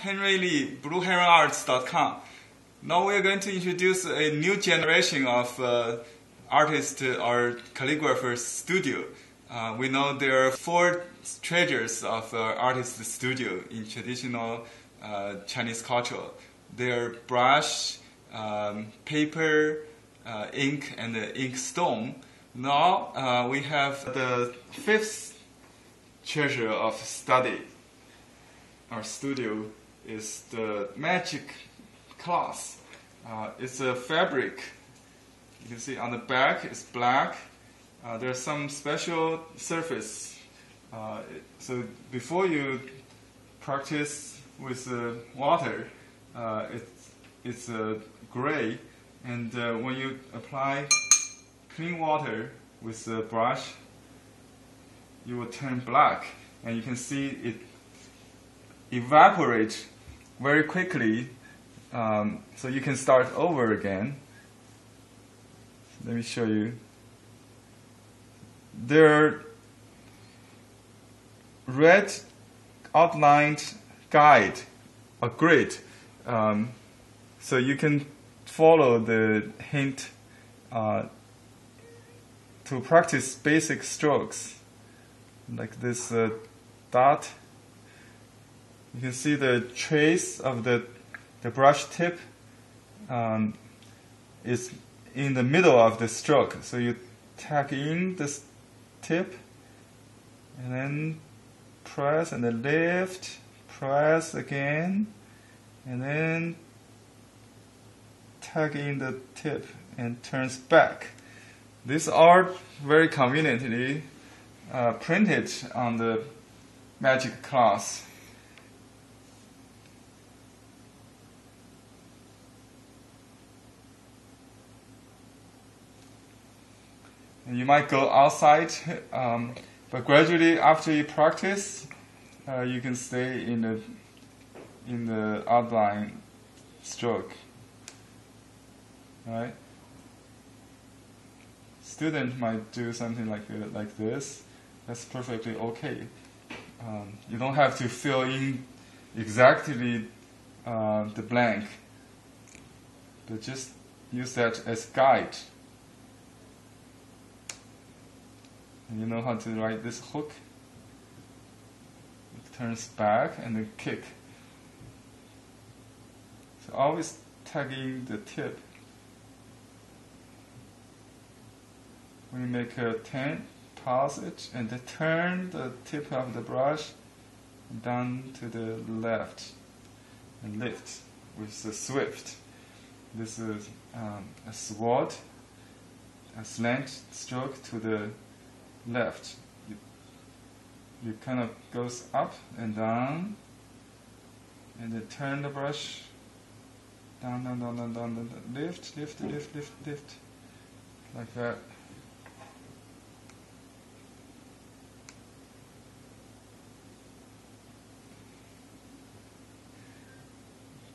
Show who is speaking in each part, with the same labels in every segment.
Speaker 1: Henry Li, BlueHeronArts.com. Now we're going to introduce a new generation of uh, artists or calligraphers studio. Uh, we know there are four treasures of uh, artist studio in traditional uh, Chinese culture. They are brush, um, paper, uh, ink, and ink stone. Now uh, we have the fifth treasure of study. Our studio is the magic cloth. Uh, it's a fabric. You can see on the back it's black. Uh, there's some special surface. Uh, so before you practice with uh, water, uh, it's, it's uh, gray. And when you apply clean water with a brush, you will turn black. And you can see it evaporate very quickly. Um, so you can start over again. Let me show you. There red outlined guide, a grid. Um, so you can follow the hint uh, to practice basic strokes like this uh, dot you can see the trace of the, the brush tip um, is in the middle of the stroke. So you tag in this tip and then press and then lift, press again, and then tag in the tip and turns back. These are very conveniently uh, printed on the magic cloth. You might go outside, um, but gradually after you practice, uh, you can stay in the in the outline stroke. Right? Student might do something like uh, like this. That's perfectly okay. Um, you don't have to fill in exactly uh, the blank, but just use that as guide. And you know how to write this hook? It turns back and then kick. So always tagging the tip. We make a turn, pause it and then turn the tip of the brush down to the left and lift with the swift. This is um, a sword, a slant stroke to the left. You, you kind of goes up and down, and then turn the brush down, down, down, down, down, down, lift, lift, lift, lift, lift, like that.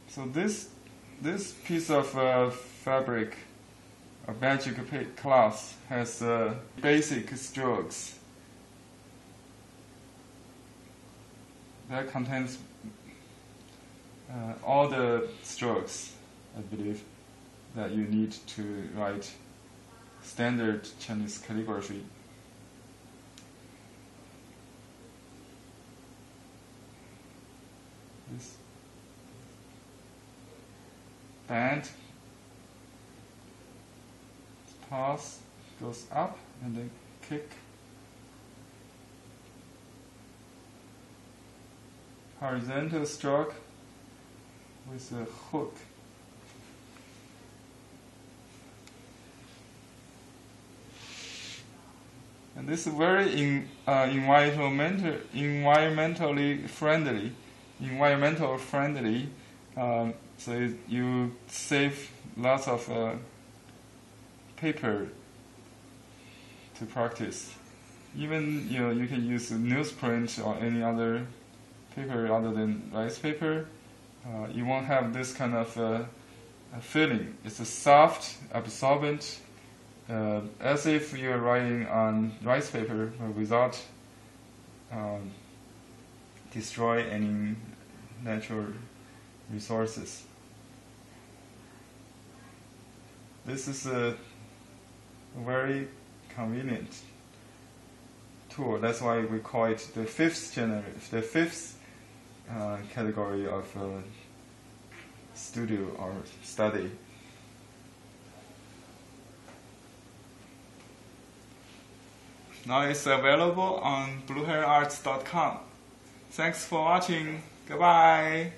Speaker 1: So this this piece of uh, fabric a magic cloth has uh, basic strokes that contains uh, all the strokes, I believe, that you need to write standard Chinese calligraphy. This band pass goes up and then kick horizontal stroke with a hook. And this is very in, uh, environmental, environmentally friendly, environmental friendly. Um, so you save lots of uh, paper to practice. Even you know you can use newsprint or any other paper other than rice paper. Uh, you won't have this kind of uh, feeling. It's a soft, absorbent, uh, as if you're writing on rice paper without um, destroy any natural resources. This is a very convenient tool. That's why we call it the fifth generation, the fifth uh, category of uh, studio or study. Now it's available on blueheronarts.com. Thanks for watching. Goodbye.